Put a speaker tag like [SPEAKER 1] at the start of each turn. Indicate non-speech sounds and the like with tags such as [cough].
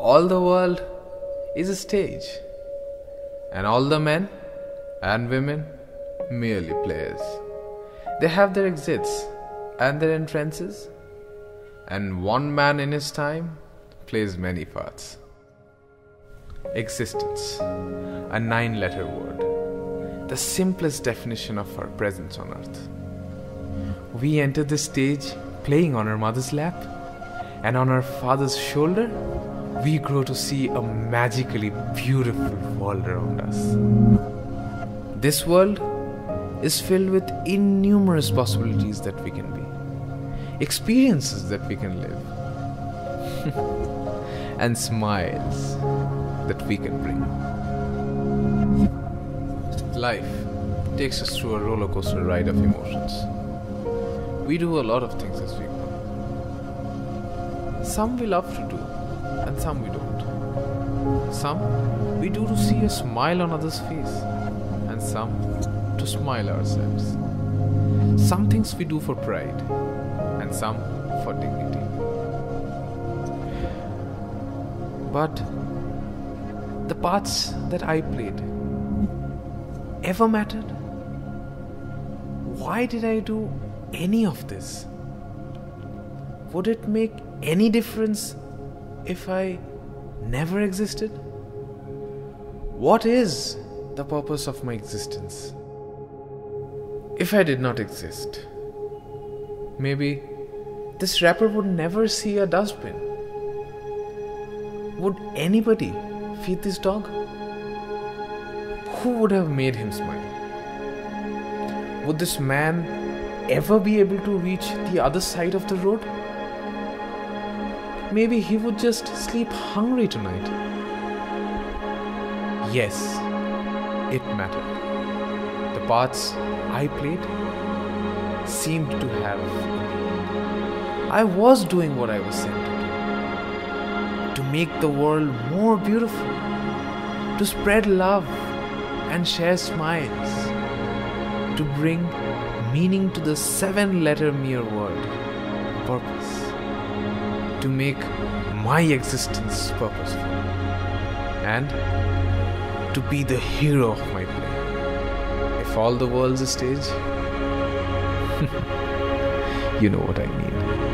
[SPEAKER 1] All the world is a stage, and all the men and women merely players. They have their exits and their entrances, and one man in his time plays many parts. Existence, a nine letter word, the simplest definition of our presence on earth. We enter this stage playing on our mother's lap, and on our father's shoulder, we grow to see a magically beautiful world around us. This world is filled with innumerous possibilities that we can be, experiences that we can live, [laughs] and smiles that we can bring. Life takes us through a roller coaster ride of emotions. We do a lot of things as we. Some we love to do, and some we don't. Some we do to see a smile on others' face, and some to smile ourselves. Some things we do for pride, and some for dignity. But the parts that I played ever mattered? Why did I do any of this? Would it make any difference if I never existed? What is the purpose of my existence? If I did not exist, maybe this wrapper would never see a dustbin. Would anybody feed this dog? Who would have made him smile? Would this man ever be able to reach the other side of the road? Maybe he would just sleep hungry tonight. Yes, it mattered. The parts I played seemed to have. I was doing what I was sent to do to make the world more beautiful, to spread love and share smiles, to bring meaning to the seven letter mere word purpose, to make my existence purposeful, and to be the hero of my play. If all the world's a stage, [laughs] you know what I mean.